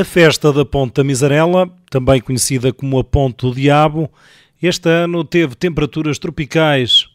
A festa da Ponte da Misarela, também conhecida como a Ponte do Diabo, este ano teve temperaturas tropicais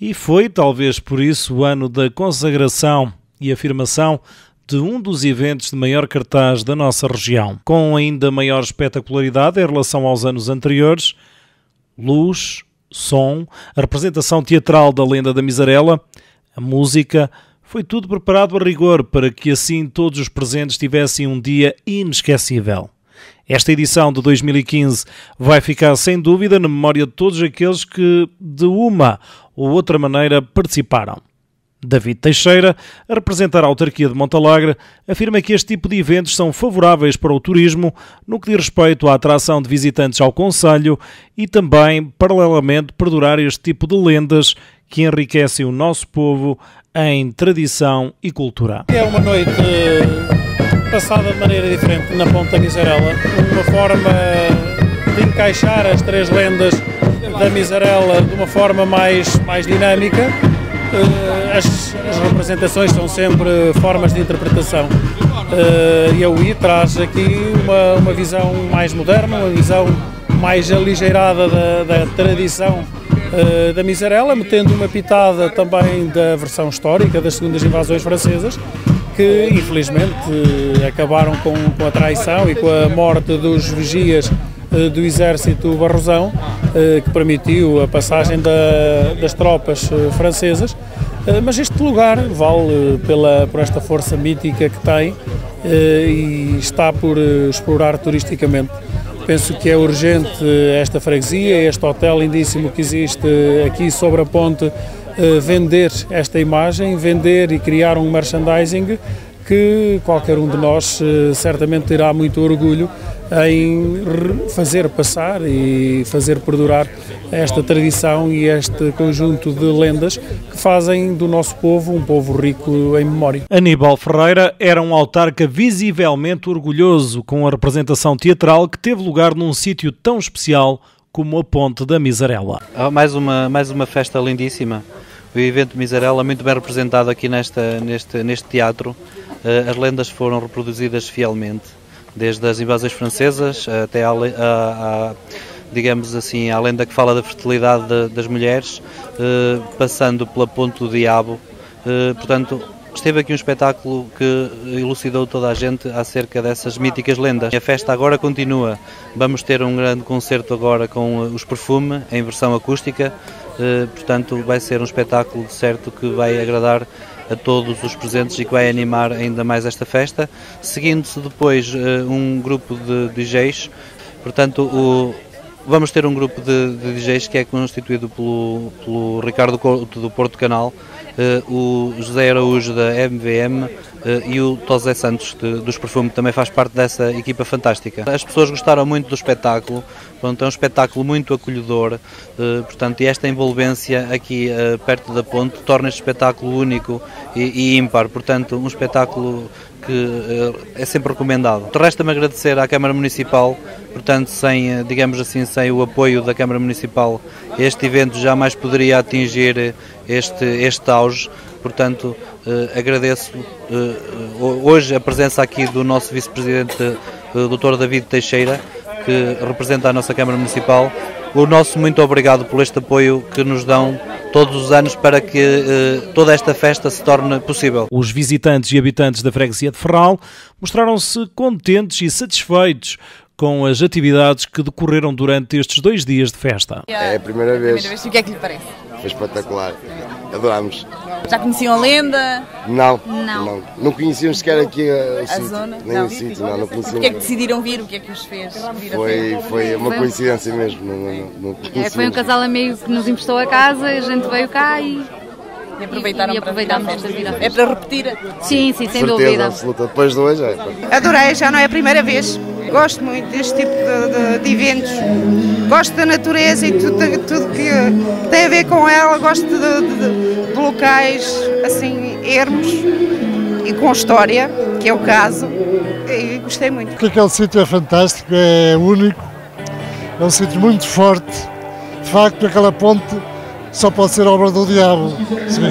e foi, talvez por isso, o ano da consagração e afirmação de um dos eventos de maior cartaz da nossa região, com ainda maior espetacularidade em relação aos anos anteriores, luz, som, a representação teatral da lenda da Misarela, a música, foi tudo preparado a rigor para que assim todos os presentes tivessem um dia inesquecível. Esta edição de 2015 vai ficar sem dúvida na memória de todos aqueles que, de uma ou outra maneira, participaram. David Teixeira, a representar a autarquia de Montalagre, afirma que este tipo de eventos são favoráveis para o turismo no que diz respeito à atração de visitantes ao Conselho e também, paralelamente, perdurar este tipo de lendas que enriquecem o nosso povo em tradição e cultura. É uma noite eh, passada de maneira diferente na Ponta Miserela, uma forma de encaixar as três lendas da Miserela de uma forma mais, mais dinâmica. Eh, as, as representações são sempre formas de interpretação. Eh, e a UI traz aqui uma, uma visão mais moderna, uma visão mais aligeirada da, da tradição uh, da Miserela, metendo uma pitada também da versão histórica das segundas invasões francesas, que infelizmente acabaram com, com, a traição e com a morte dos vigias uh, do exército barrosão, que permitiu a passagem da, das tropas francesas. mas este lugar vale pela, por esta força mítica que tem e está por explorar turisticamente. Penso que é urgente esta freguesia, este hotel lindíssimo que existe aqui sobre a ponte, eh, vender esta imagem, vender e criar um merchandising que qualquer um de nós eh, certamente terá muito orgulho em fazer passar e fazer perdurar esta tradição e este conjunto de lendas que fazem do nosso povo um povo rico em memória. Aníbal Ferreira era um autarca visivelmente orgulhoso com a representação teatral que teve lugar num sítio tão especial como a Ponte da Misarela. Ah, mais uma, mais uma festa lindíssima. O evento Misarela muito bem representado aqui nesta, neste, neste teatro. Ah, as lendas foram reproduzidas fielmente desde as invasões francesas até a digamos assim, a lenda que fala da fertilidade de, das mulheres, eh, passando pela Ponte do Diabo. Eh, portanto, esteve aqui um espetáculo que elucidou toda a gente acerca dessas míticas lendas. A festa agora continua. Vamos ter um grande concerto agora com os Perfume, em versão acústica. Eh, portanto, vai ser um espetáculo de certo que vai agradar a todos os presentes e que vai animar ainda mais esta festa. Seguindo-se depois uh, um grupo de DJs, portanto, o, vamos ter um grupo de, de, DJs que é constituído pelo, pelo Ricardo Couto do Porto Canal, uh, o José Araújo da MVM, Uh, e o Tosé Santos de, dos Perfumes também faz parte dessa equipa fantástica. As pessoas gostaram muito do espetáculo, pronto, é um espetáculo muito acolhedor, uh, portanto, e esta envolvência aqui perto da ponte torna este espetáculo único e, e ímpar, portanto, um espetáculo que é sempre recomendado. Resta-me agradecer à Câmara Municipal, portanto, sem, digamos assim, sem o apoio da Câmara Municipal, este evento jamais poderia atingir este, este auge. Portanto, eh, agradeço eh, hoje a presença aqui do nosso vice-presidente, eh, Dr. David Teixeira, que representa a nossa Câmara Municipal. O nosso muito obrigado por este apoio que nos dão todos os anos para que eh, toda esta festa se torne possível. Os visitantes e habitantes da freguesia de Ferral mostraram-se contentes e satisfeitos com as atividades que decorreram durante estes dois dias de festa. É a primeira vez. A primeira vez. O que é que lhe parece? Foi espetacular. Adorámos. Já conheciam a lenda? Não. Não. Não, não conheciam sequer aqui a, a sítio, zona? Nem não. o sítio, não, não conheciam. Porquê é que decidiram vir? O que é que os fez vir Foi, foi uma um- coincidência mesmo. Não, não, não É, foi um casal amigo que nos emprestou a casa, a gente veio cá e. E aproveitaram E- e para aproveitámos para vir à festa. É para repetir? Sim, sim, sem Certeza dúvida. absoluta. Depois de hoje, é. Adorei, já não é a primeira vez. Gosto muito deste tipo de, de- de eventos. Gosto da natureza e tudo, tudo que com ela. Gosto de, de- de locais assim, ermos e com história, que é o caso. E gostei muito. Porque aquele sítio é fantástico, é único, é um sítio muito forte. De facto, aquela ponte só pode ser obra do diabo.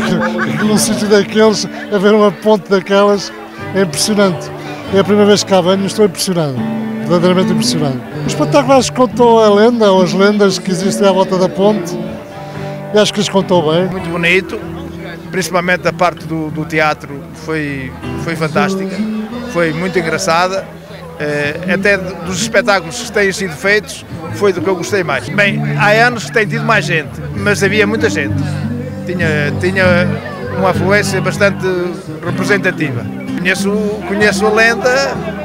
Num sítio daqueles, haver uma ponte daquelas é impressionante. É a primeira vez que cá venho, estou impressionado, verdadeiramente impressionado. O espetáculo acho que contou a lenda, ou as lendas que existem à volta da ponte, e acho que as contou bem. Muito bonito, principalmente a parte do, do teatro foi, foi fantástica, foi muito engraçada. Eh, até dos espetáculos que têm sido feitos, foi do que eu gostei mais. Bem, há anos que tem tido mais gente, mas havia muita gente. Tinha, tinha uma afluência bastante representativa. Conheço, conheço a lenda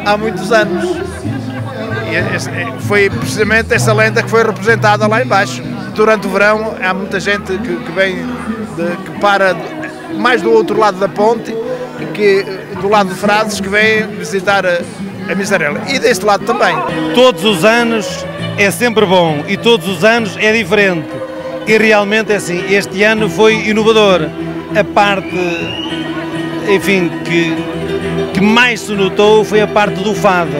há muitos anos. E esse- foi precisamente essa lenda que foi representada lá embaixo. Durante o verão há muita gente que, que vem, de- que para mais do outro lado da ponte, que, do lado de Frades, que vem visitar a, a Misarela. E deste lado também. Todos os anos é sempre bom e todos os anos é diferente. E realmente é assim, este ano foi inovador. A parte, enfim, que, que mais se notou foi a parte do fado.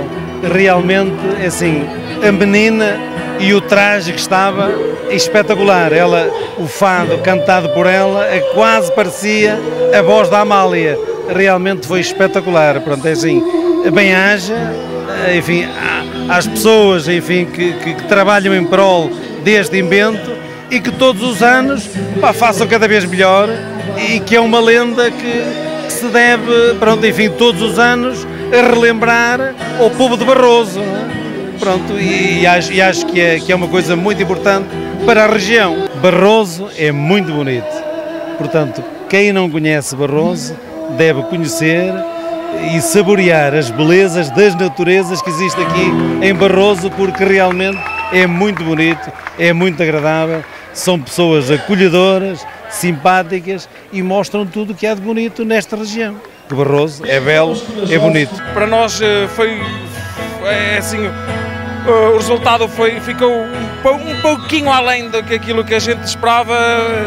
Realmente, é assim, a menina e o traje que estava espetacular. Ela, o fado cantado por ela, é quase parecia a voz da Amália. Realmente foi espetacular. Pronto, é assim, bem-aja, enfim, há- às pessoas, enfim, que, que- que trabalham em prol deste invento e que todos os anos pá, façam cada vez melhor e que é uma lenda que, que se deve, pronto, enfim, todos os anos relembrar ao povo de Barroso. Pronto, e, e acho, e acho que, é, que é uma coisa muito importante para a região. Barroso é muito bonito. Portanto, quem não conhece Barroso deve conhecer e saborear as belezas das naturezas que existem aqui em Barroso, porque realmente é muito bonito, é muito agradável, são pessoas acolhedoras, simpáticas e mostram tudo o que há de bonito nesta região. Que Barroso é belo, é bonito. Para nós eh, foi, é assim, o resultado foi, ficou um, um pouquinho além do que aquilo que a gente esperava,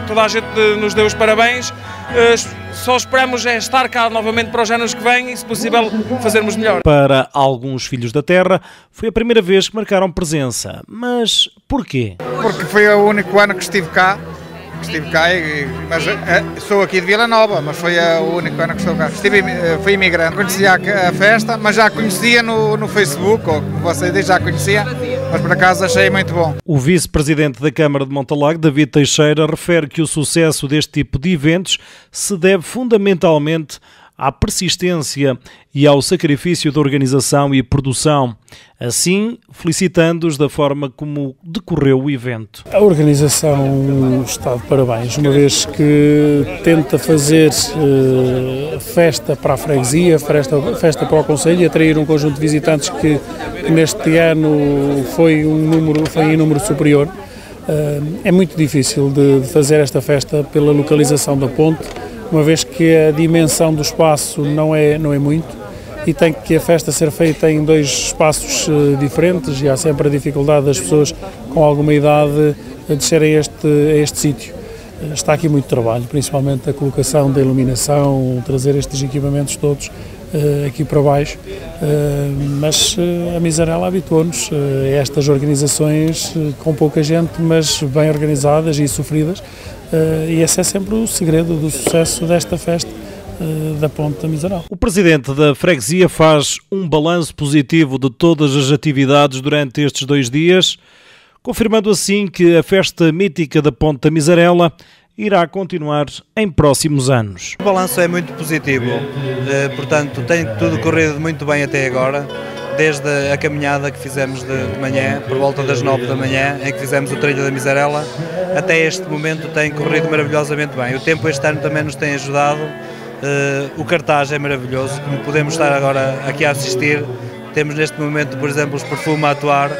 toda a gente nos deu os parabéns. Eh, Só esperamos é estar cá novamente para os anos que vêm e, se possível, fazermos melhor. Para alguns filhos da terra, foi a primeira vez que marcaram presença. Mas porquê? Porque foi o único ano que estive cá. Estive cá, e, mas eh, sou aqui de Vila Nova, mas foi o único ano que estou cá. Estive, eh, fui imigrante, conhecia a, a festa, mas já a conhecia no, no Facebook, ou como você diz, já a conhecia, mas por acaso achei muito bom. O vice-presidente da Câmara de Montalag, David Teixeira, refere que o sucesso deste tipo de eventos se deve fundamentalmente à persistência e ao sacrifício da organização e produção, assim felicitando-os da forma como decorreu o evento. A organização está de parabéns, uma vez que tenta fazer eh, festa para a freguesia, festa, festa para o Conselho e atrair um conjunto de visitantes que, neste ano foi um número, foi em número superior. Eh, é muito difícil de, de fazer esta festa pela localização da ponte, uma vez que a dimensão do espaço não é, não é muito e tem que a festa ser feita em dois espaços eh, diferentes e há sempre a dificuldade das pessoas com alguma idade a descerem a este, a este sítio. Eh, Está aqui muito trabalho, principalmente a colocação da iluminação, trazer estes equipamentos todos eh, aqui para baixo, Eh, mas eh, a Misarela habituou-nos eh, a estas organizações eh, com pouca gente, mas bem organizadas e sofridas, Eh, e esse é sempre o segredo do sucesso desta festa eh, da Ponte da Miserável. O presidente da freguesia faz um balanço positivo de todas as atividades durante estes dois dias, confirmando assim que a festa mítica da Ponte da Misarela irá continuar em próximos anos. O balanço é muito positivo, eh, portanto, tem tudo corrido muito bem até agora, desde a caminhada que fizemos de, de manhã, por volta das 9 da manhã, em que fizemos o trilho da Misarela, até este momento tem corrido maravilhosamente bem. O tempo este ano também nos tem ajudado, eh, o cartaz é maravilhoso, como podemos estar agora aqui a assistir, temos neste momento, por exemplo, os perfumes a atuar,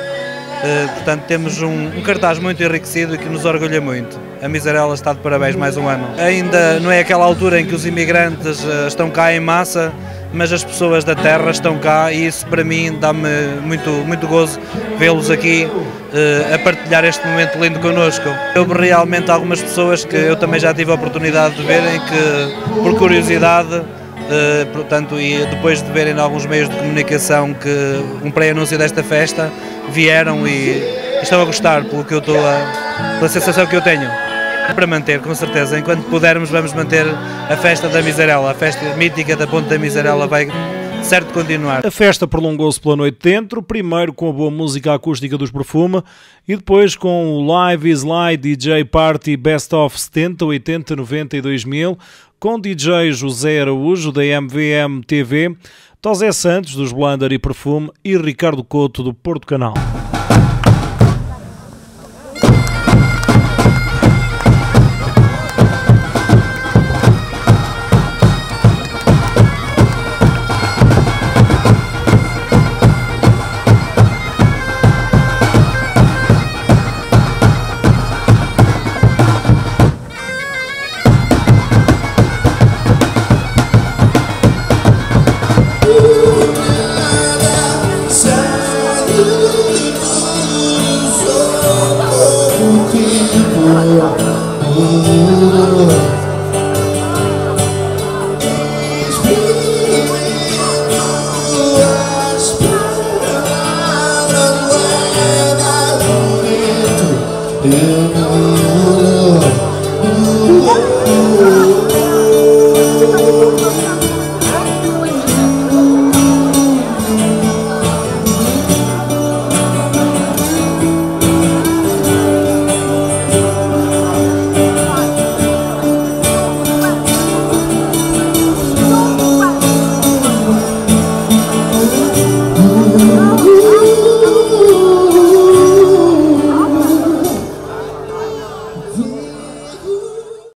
Uh, portanto, temos um, um cartaz muito enriquecido e que nos orgulha muito. A Miserela está de parabéns mais um ano. Ainda não é aquela altura em que os imigrantes uh, estão cá em massa, mas as pessoas da terra estão cá e isso para mim dá-me muito, muito gozo vê-los aqui uh, a partilhar este momento lindo connosco. Houve realmente algumas pessoas que eu também já tive a oportunidade de verem que, por curiosidade, Uh, portanto, e depois de verem em alguns meios de comunicação que um pré-anúncio desta festa, vieram e, e estão a gostar pelo que eu estou a, pela sensação que eu tenho. Para manter, com certeza, enquanto pudermos, vamos manter a festa da Miserela, a festa mítica da Ponte da Miserela vai certo continuar. A festa prolongou-se pela noite dentro, primeiro com a boa música acústica dos Perfume e depois com o Live is Live DJ Party Best of 70, 80, 90 e 2000, com DJ José Araújo da MVM TV, Tosé Santos dos Blander e Perfume e Ricardo Couto do Porto Canal.